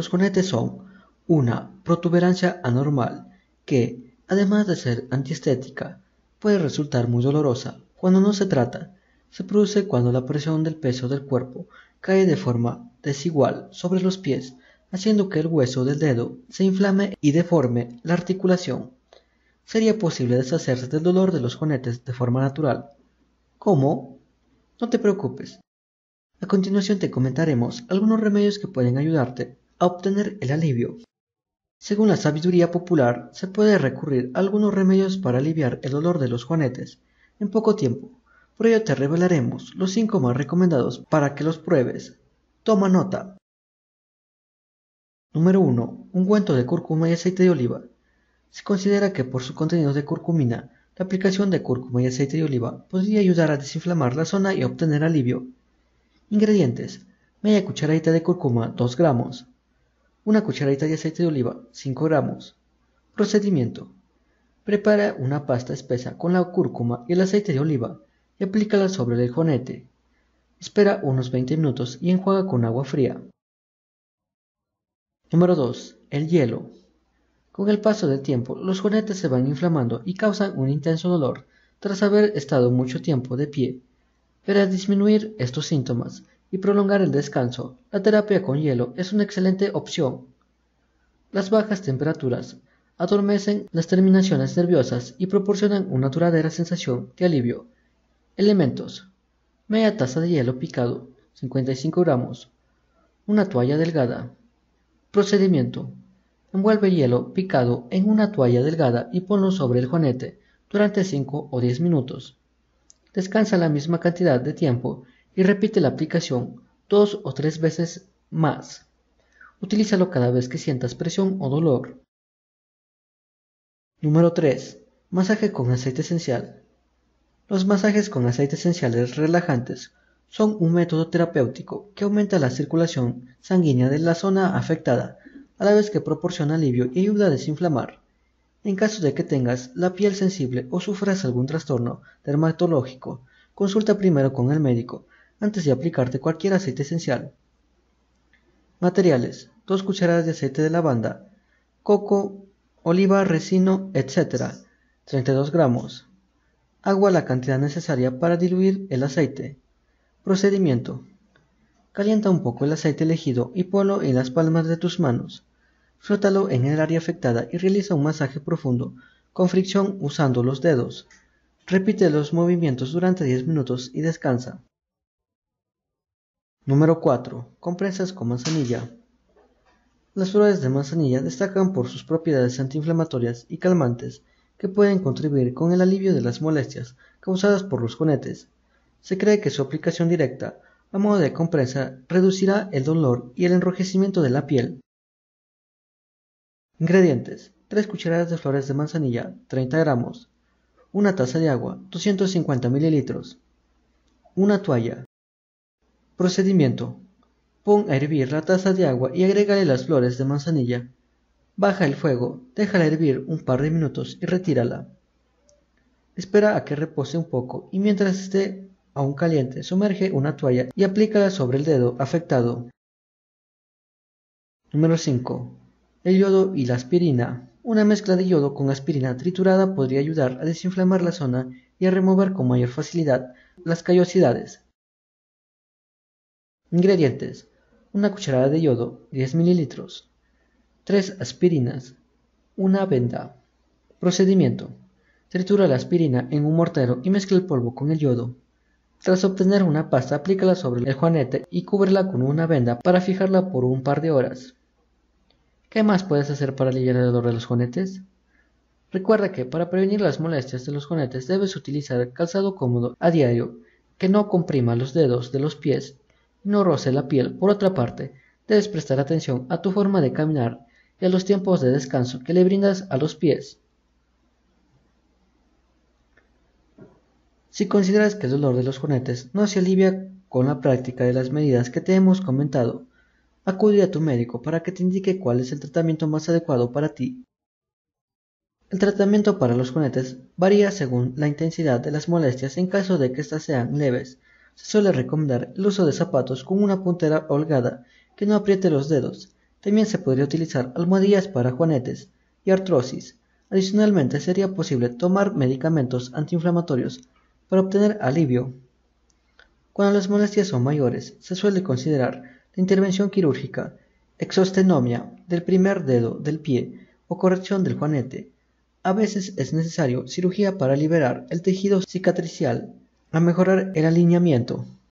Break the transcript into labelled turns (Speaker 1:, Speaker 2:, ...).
Speaker 1: Los juanetes son una protuberancia anormal que, además de ser antiestética, puede resultar muy dolorosa cuando no se trata. Se produce cuando la presión del peso del cuerpo cae de forma desigual sobre los pies, haciendo que el hueso del dedo se inflame y deforme la articulación. Sería posible deshacerse del dolor de los juanetes de forma natural. ¿Cómo? No te preocupes. A continuación te comentaremos algunos remedios que pueden ayudarte a obtener el alivio. Según la sabiduría popular, se puede recurrir a algunos remedios para aliviar el dolor de los juanetes en poco tiempo. Por ello te revelaremos los 5 más recomendados para que los pruebes. Toma nota. Número 1. Ungüento de cúrcuma y aceite de oliva. Se considera que por su contenido de curcumina, la aplicación de cúrcuma y aceite de oliva podría ayudar a desinflamar la zona y obtener alivio. Ingredientes. Media cucharadita de cúrcuma, 2 gramos. Una cucharadita de aceite de oliva, 5 gramos. Procedimiento. Prepara una pasta espesa con la cúrcuma y el aceite de oliva y aplícala sobre el jonete. Espera unos 20 minutos y enjuaga con agua fría. Número 2. El hielo. Con el paso del tiempo, los jonetes se van inflamando y causan un intenso dolor tras haber estado mucho tiempo de pie. Para disminuir estos síntomas, y prolongar el descanso, la terapia con hielo es una excelente opción. Las bajas temperaturas adormecen las terminaciones nerviosas y proporcionan una duradera sensación de alivio. Elementos. Media taza de hielo picado, 55 gramos. Una toalla delgada. Procedimiento. Envuelve hielo picado en una toalla delgada y ponlo sobre el juanete durante 5 o 10 minutos. Descansa la misma cantidad de tiempo y repite la aplicación dos o tres veces más. Utilízalo cada vez que sientas presión o dolor. Número 3. Masaje con aceite esencial. Los masajes con aceite esenciales relajantes son un método terapéutico que aumenta la circulación sanguínea de la zona afectada, a la vez que proporciona alivio y ayuda a desinflamar. En caso de que tengas la piel sensible o sufras algún trastorno dermatológico, consulta primero con el médico antes de aplicarte cualquier aceite esencial. Materiales: 2 cucharadas de aceite de lavanda, coco, oliva, resino, etc. 32 gramos. Agua la cantidad necesaria para diluir el aceite. Procedimiento. Calienta un poco el aceite elegido y ponlo en las palmas de tus manos. Frótalo en el área afectada y realiza un masaje profundo con fricción usando los dedos. Repite los movimientos durante 10 minutos y descansa. Número 4. Compresas con manzanilla. Las flores de manzanilla destacan por sus propiedades antiinflamatorias y calmantes que pueden contribuir con el alivio de las molestias causadas por los conetes. Se cree que su aplicación directa, a modo de compresa, reducirá el dolor y el enrojecimiento de la piel. Ingredientes: 3 cucharadas de flores de manzanilla, 30 gramos, una taza de agua, 250 mililitros, una toalla, Procedimiento. Pon a hervir la taza de agua y agrégale las flores de manzanilla. Baja el fuego, déjala hervir un par de minutos y retírala. Espera a que repose un poco y mientras esté aún caliente, sumerge una toalla y aplícala sobre el dedo afectado. Número 5. El yodo y la aspirina. Una mezcla de yodo con aspirina triturada podría ayudar a desinflamar la zona y a remover con mayor facilidad las callosidades. Ingredientes: una cucharada de yodo, 10 mililitros, 3 aspirinas, una venda. Procedimiento: tritura la aspirina en un mortero y mezcla el polvo con el yodo. Tras obtener una pasta, aplícala sobre el juanete y cúbrela con una venda para fijarla por un par de horas. ¿Qué más puedes hacer para aliviar el dolor de los juanetes? Recuerda que para prevenir las molestias de los juanetes debes utilizar calzado cómodo a diario que no comprima los dedos de los pies no roce la piel. Por otra parte, debes prestar atención a tu forma de caminar y a los tiempos de descanso que le brindas a los pies. Si consideras que el dolor de los juanetes no se alivia con la práctica de las medidas que te hemos comentado, acude a tu médico para que te indique cuál es el tratamiento más adecuado para ti. El tratamiento para los juanetes varía según la intensidad de las molestias en caso de que éstas sean leves se suele recomendar el uso de zapatos con una puntera holgada que no apriete los dedos, También se podría utilizar almohadillas para juanetes y artrosis. Adicionalmente, sería posible tomar medicamentos antiinflamatorios para obtener alivio. Cuando las molestias son mayores, se suele considerar la intervención quirúrgica, exostenomia del primer dedo del pie o corrección del juanete. A veces es necesario cirugía para liberar el tejido cicatricial, a mejorar el alineamiento.